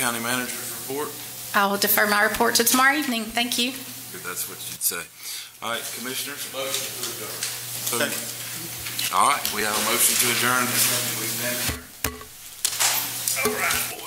county manager's report? I will defer my report to tomorrow evening. Thank you. If That's what you'd say. All right, commissioners? Motion to adjourn. All right, we have a motion to adjourn. All right.